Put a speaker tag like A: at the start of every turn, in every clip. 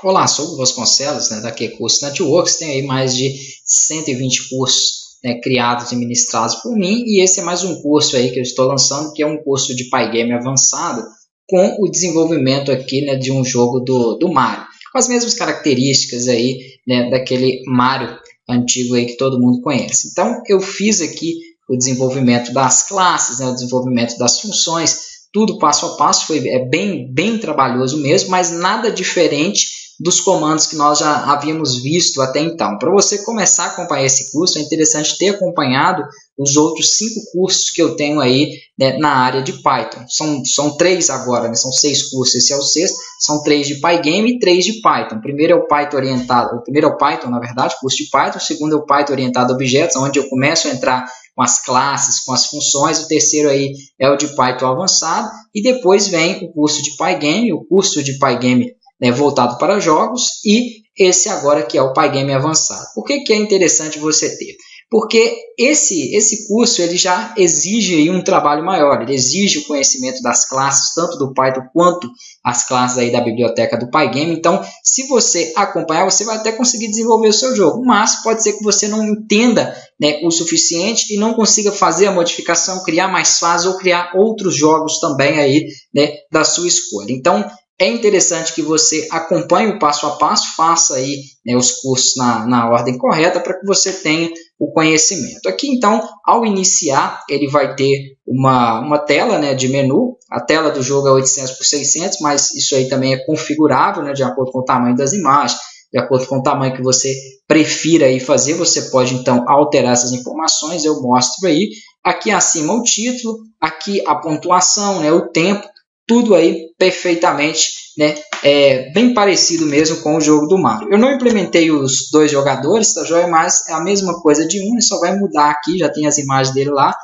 A: Olá, sou o Vasconcelos, né, da Curso Networks, tem aí mais de 120 cursos né, criados e ministrados por mim, e esse é mais um curso aí que eu estou lançando, que é um curso de Pygame avançado, com o desenvolvimento aqui né, de um jogo do, do Mario, com as mesmas características aí né, daquele Mario antigo aí que todo mundo conhece. Então eu fiz aqui o desenvolvimento das classes, né, o desenvolvimento das funções, tudo passo a passo, foi, é bem, bem trabalhoso mesmo, mas nada diferente dos comandos que nós já havíamos visto até então. Para você começar a acompanhar esse curso, é interessante ter acompanhado os outros cinco cursos que eu tenho aí né, na área de Python. São, são três agora, né, são seis cursos, esse é o sexto, são três de Pygame e três de Python. O primeiro é o Python orientado, o primeiro é o Python, na verdade, curso de Python, o segundo é o Python orientado a objetos, onde eu começo a entrar com as classes, com as funções, o terceiro aí é o de Python avançado, e depois vem o curso de Pygame, o curso de Pygame né, voltado para jogos, e esse agora que é o Pygame avançado. Por que, que é interessante você ter? Porque esse, esse curso ele já exige um trabalho maior, ele exige o conhecimento das classes, tanto do Python quanto as classes aí da biblioteca do Pygame. Então, se você acompanhar, você vai até conseguir desenvolver o seu jogo, mas pode ser que você não entenda né, o suficiente e não consiga fazer a modificação, criar mais fases ou criar outros jogos também aí né, da sua escolha. Então, é interessante que você acompanhe o passo a passo, faça aí né, os cursos na, na ordem correta para que você tenha o conhecimento. Aqui, então, ao iniciar, ele vai ter uma, uma tela né, de menu. A tela do jogo é 800 por 600, mas isso aí também é configurável né, de acordo com o tamanho das imagens, de acordo com o tamanho que você prefira aí fazer. Você pode, então, alterar essas informações. Eu mostro aí. Aqui acima o título, aqui a pontuação, né, o tempo tudo aí perfeitamente, né? É bem parecido mesmo com o jogo do Mario. Eu não implementei os dois jogadores, tá joia? Mas é a mesma coisa de um, só vai mudar aqui, já tem as imagens dele lá,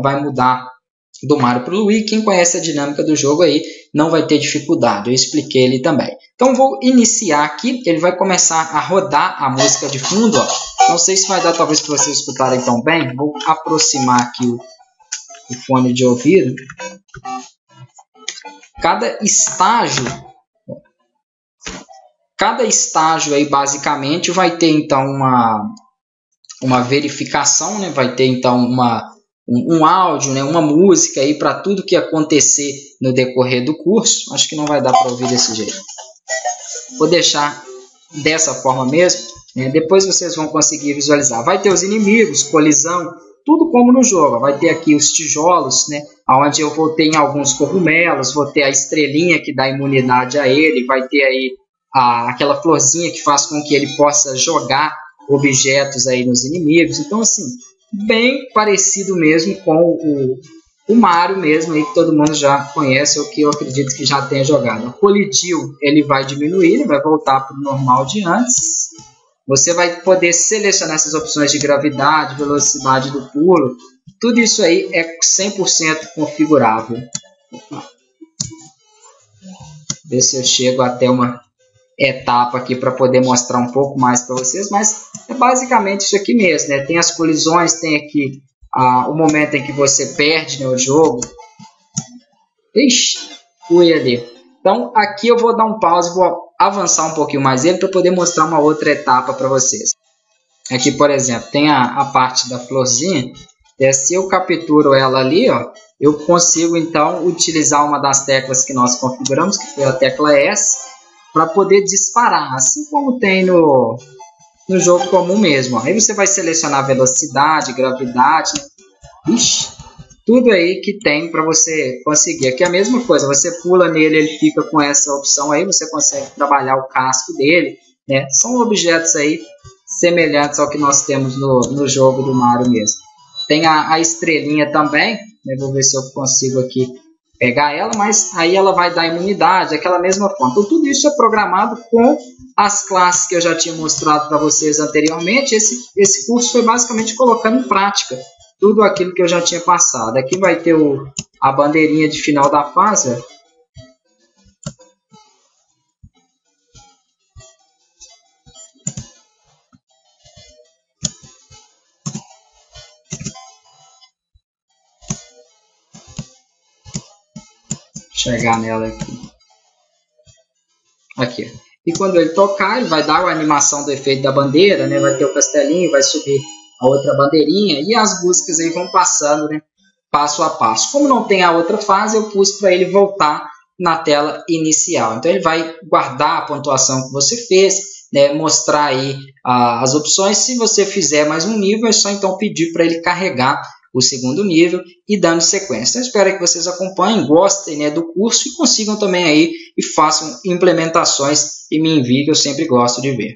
A: vai mudar do Mario para o Luigi. Quem conhece a dinâmica do jogo aí não vai ter dificuldade, eu expliquei ele também. Então vou iniciar aqui, ele vai começar a rodar a música de fundo, ó. Não sei se vai dar talvez para vocês escutarem tão bem, vou aproximar aqui o, o fone de ouvido cada estágio cada estágio aí basicamente vai ter então uma uma verificação, né? Vai ter então uma um, um áudio, né? Uma música aí para tudo que acontecer no decorrer do curso. Acho que não vai dar para ouvir desse jeito. Vou deixar dessa forma mesmo. Né? Depois vocês vão conseguir visualizar. Vai ter os inimigos, colisão, tudo como no jogo. Vai ter aqui os tijolos, né? Onde eu vou ter em alguns cogumelos, vou ter a estrelinha que dá imunidade a ele, vai ter aí a, aquela florzinha que faz com que ele possa jogar objetos aí nos inimigos. Então, assim, bem parecido mesmo com o, o Mario mesmo, aí que todo mundo já conhece, ou que eu acredito que já tenha jogado. Colidiu, ele vai diminuir, ele vai voltar para o normal de antes. Você vai poder selecionar essas opções de gravidade, velocidade do pulo. Tudo isso aí é 100% configurável. Ver se eu chego até uma etapa aqui para poder mostrar um pouco mais para vocês, mas é basicamente isso aqui mesmo, né? Tem as colisões, tem aqui ah, o momento em que você perde né, o jogo. Ixi, fui ali. Então aqui eu vou dar um pause, vou avançar um pouquinho mais ele para poder mostrar uma outra etapa para vocês. Aqui, por exemplo, tem a, a parte da florzinha. E se eu capturo ela ali, ó, eu consigo então utilizar uma das teclas que nós configuramos, que foi a tecla S, para poder disparar, assim como tem no, no jogo comum mesmo. Ó. Aí você vai selecionar velocidade, gravidade. Ixi, tudo aí que tem para você conseguir. Aqui é a mesma coisa, você pula nele, ele fica com essa opção aí, você consegue trabalhar o casco dele, né? São objetos aí semelhantes ao que nós temos no, no jogo do Mario mesmo. Tem a, a estrelinha também, né? vou ver se eu consigo aqui pegar ela, mas aí ela vai dar imunidade, aquela mesma forma. Então tudo isso é programado com as classes que eu já tinha mostrado para vocês anteriormente. Esse, esse curso foi basicamente colocando em prática tudo aquilo que eu já tinha passado. Aqui vai ter o, a bandeirinha de final da fase. chegar nela aqui. Aqui. e quando ele tocar, ele vai dar a animação do efeito da bandeira, né? Vai ter o castelinho, vai subir a outra bandeirinha e as músicas aí vão passando, né? Passo a passo. Como não tem a outra fase, eu pus para ele voltar na tela inicial. Então ele vai guardar a pontuação que você fez, né, mostrar aí ah, as opções. Se você fizer mais um nível, é só então pedir para ele carregar o segundo nível e dando sequência. Então, espero que vocês acompanhem, gostem né, do curso e consigam também aí e façam implementações e me enviem, que eu sempre gosto de ver.